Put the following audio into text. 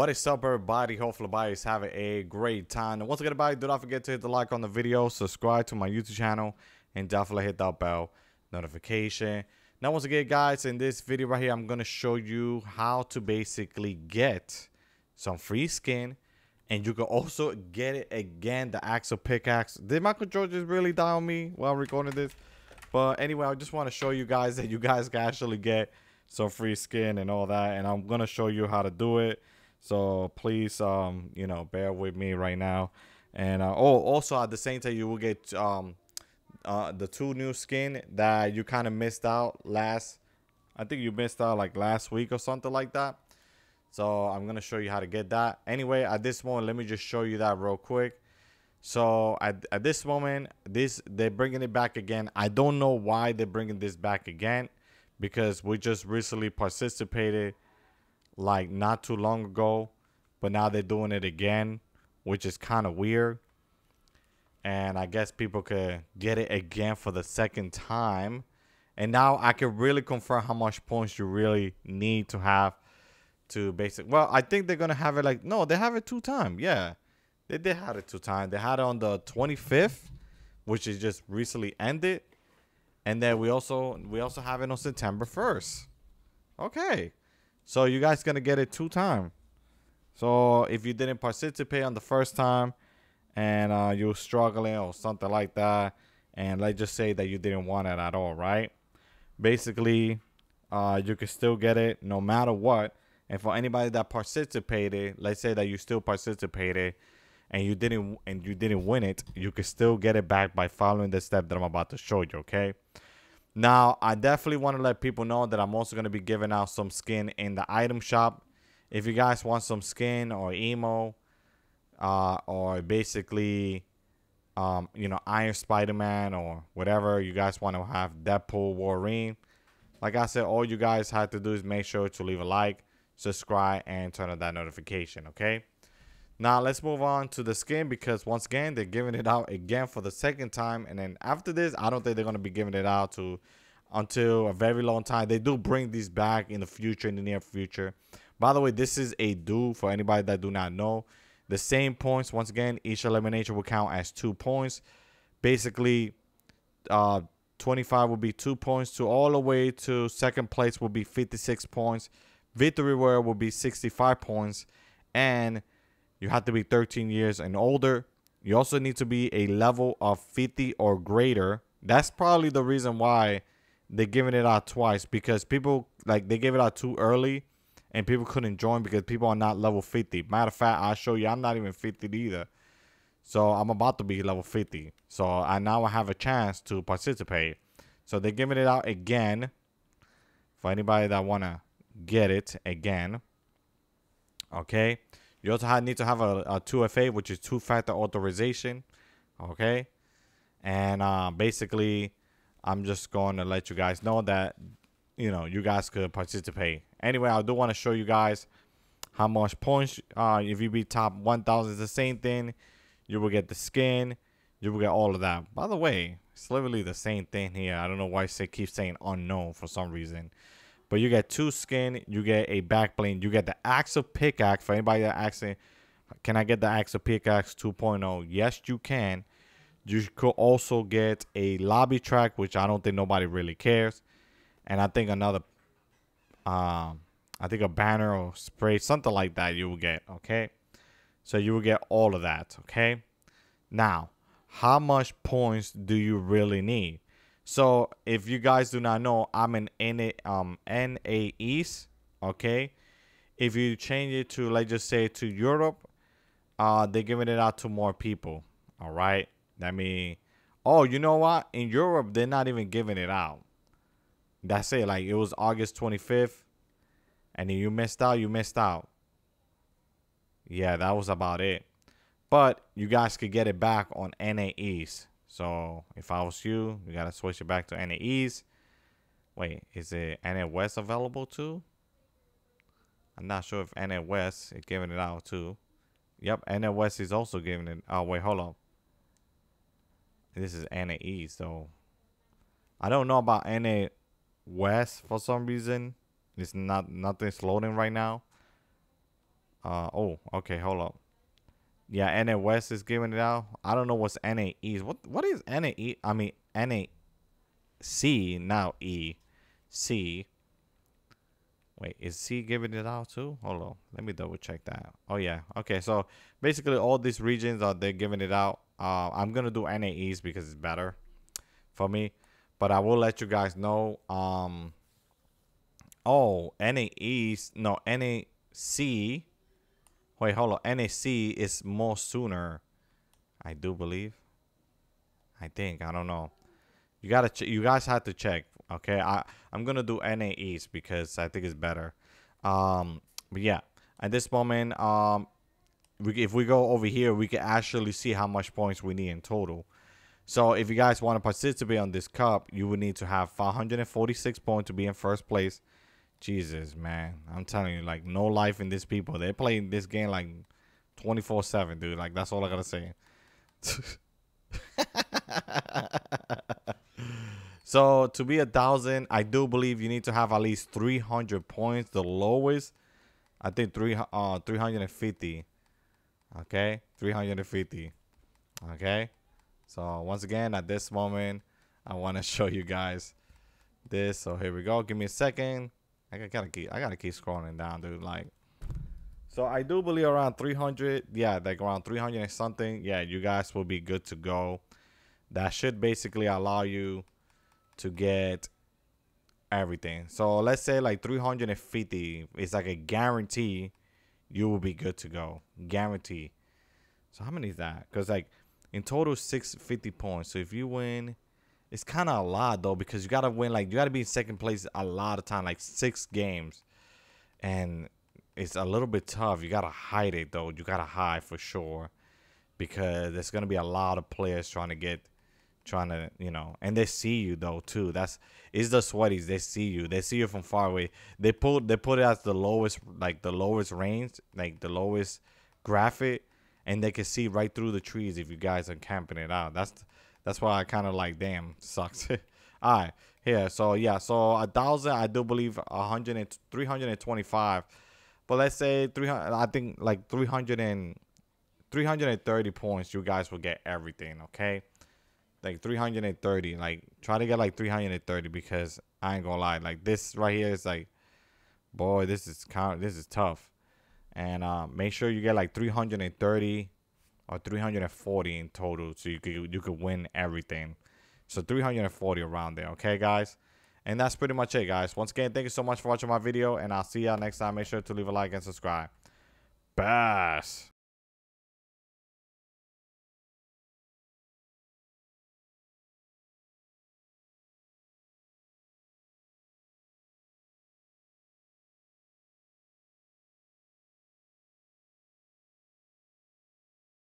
What is up, everybody? Hopefully, everybody's having a great time. And once again, everybody, do not forget to hit the like on the video, subscribe to my YouTube channel, and definitely hit that bell notification. Now, once again, guys, in this video right here, I'm going to show you how to basically get some free skin. And you can also get it again, the Axe of Pickaxe. Did Michael George just really die on me while recording this? But anyway, I just want to show you guys that you guys can actually get some free skin and all that. And I'm going to show you how to do it. So please, um, you know, bear with me right now. And uh, oh, also at the same time, you will get um, uh, the two new skin that you kind of missed out last. I think you missed out like last week or something like that. So I'm gonna show you how to get that. Anyway, at this moment, let me just show you that real quick. So at, at this moment, this they're bringing it back again. I don't know why they're bringing this back again, because we just recently participated like not too long ago, but now they're doing it again, which is kind of weird. And I guess people could get it again for the second time. And now I can really confirm how much points you really need to have to basic. Well, I think they're gonna have it like no, they have it two times. Yeah, they did have it two times. They had it on the 25th, which is just recently ended, and then we also we also have it on September 1st. Okay, so you guys gonna get it two time. So if you didn't participate on the first time and uh, you're struggling or something like that, and let's just say that you didn't want it at all, right? Basically, uh, you can still get it no matter what. And for anybody that participated, let's say that you still participated and you didn't and you didn't win it, you can still get it back by following the step that I'm about to show you, okay? Now, I definitely want to let people know that I'm also going to be giving out some skin in the item shop. If you guys want some skin or emo, uh, or basically, um, you know, Iron Spider-Man or whatever you guys want to have Deadpool Wolverine, like I said, all you guys have to do is make sure to leave a like, subscribe, and turn on that notification, okay? Now let's move on to the skin because once again they're giving it out again for the second time, and then after this, I don't think they're gonna be giving it out to until a very long time. They do bring these back in the future, in the near future. By the way, this is a do for anybody that do not know. The same points once again, each elimination will count as two points. Basically, uh, 25 will be two points to all the way to second place will be 56 points. Victory Royale will be 65 points, and you have to be 13 years and older. You also need to be a level of 50 or greater. That's probably the reason why they're giving it out twice because people like they gave it out too early and people couldn't join because people are not level 50. Matter of fact, I'll show you I'm not even 50 either. So I'm about to be level 50. So I now have a chance to participate. So they're giving it out again for anybody that wanna get it again. Okay. You also have, need to have a, a 2FA, which is two-factor authorization. Okay. And uh, basically, I'm just going to let you guys know that, you know, you guys could participate. Anyway, I do want to show you guys how much points. Uh, if you be top 1,000, it's the same thing. You will get the skin. You will get all of that. By the way, it's literally the same thing here. I don't know why I keep saying unknown for some reason. But you get two skin, you get a back bling, you get the axe of Pickaxe. For anybody that asking, can I get the axe of Pickaxe 2.0? Yes, you can. You could also get a lobby track, which I don't think nobody really cares. And I think another, um, I think a banner or spray, something like that you will get, okay? So you will get all of that, okay? Now, how much points do you really need? So if you guys do not know, I'm an NA um NA East. Okay. If you change it to let's just say to Europe, uh they're giving it out to more people. All right. That mean oh you know what? In Europe they're not even giving it out. That's it. Like it was August 25th. And you missed out, you missed out. Yeah, that was about it. But you guys could get it back on NA East. So if I was you, you gotta switch it back to NA East. Wait, is it NA West available too? I'm not sure if NA West is giving it out too. Yep, NA West is also giving it. Oh wait, hold on. This is NA East, so I don't know about NA West for some reason. It's not nothing's loading right now. Uh oh, okay, hold up. Yeah, NA West is giving it out. I don't know what's NA East. What what is NA E? I mean NA C now E C. Wait, is C giving it out too? Hold on, let me double check that. Oh yeah, okay. So basically, all these regions are they're giving it out. Uh, I'm gonna do NA East because it's better for me, but I will let you guys know. Um. Oh, NA East, no NAC Wait, hold on. NAC is more sooner. I do believe. I think. I don't know. You gotta. you guys have to check. Okay. I I'm gonna do NA East because I think it's better. Um. But yeah. At this moment, um, we, if we go over here, we can actually see how much points we need in total. So if you guys want to participate on this cup, you would need to have 546 points to be in first place. Jesus, man. I'm telling you, like, no life in these people. They're playing this game like 24 7, dude. Like, that's all I gotta say. so, to be a thousand, I do believe you need to have at least 300 points. The lowest, I think, three, uh, 350. Okay? 350. Okay? So, once again, at this moment, I want to show you guys this. So, here we go. Give me a second. I gotta keep I gotta keep scrolling down, dude. Like, so I do believe around 300. Yeah, like around 300 and something. Yeah, you guys will be good to go. That should basically allow you to get everything. So let's say like 350 is like a guarantee you will be good to go. Guarantee. So how many is that? Because like in total 650 points. So if you win it's kind of a lot though because you gotta win like you gotta be in second place a lot of time, like six games, and it's a little bit tough. You gotta hide it though. You gotta hide for sure because there's gonna be a lot of players trying to get, trying to you know, and they see you though too. That's it's the sweaties. They see you. They see you from far away. They put they put it as the lowest like the lowest range, like the lowest graphic, and they can see right through the trees if you guys are camping it out. That's that's why I kind of like, damn, sucks. All right, here. So yeah, so a thousand, I do believe a hundred and three hundred and twenty-five. But let's say 300, I think like 300 and 330 points, you guys will get everything, okay? Like 330, like try to get like 330 because I ain't gonna lie, like this right here is like, boy, this is kind of, this is tough. And uh, make sure you get like 330 or 340 in total so you could you could win everything. So 340 around there okay guys? And that's pretty much it guys. Once again thank you so much for watching my video and i'll see y'all next time. Make sure to leave a like and subscribe. Bass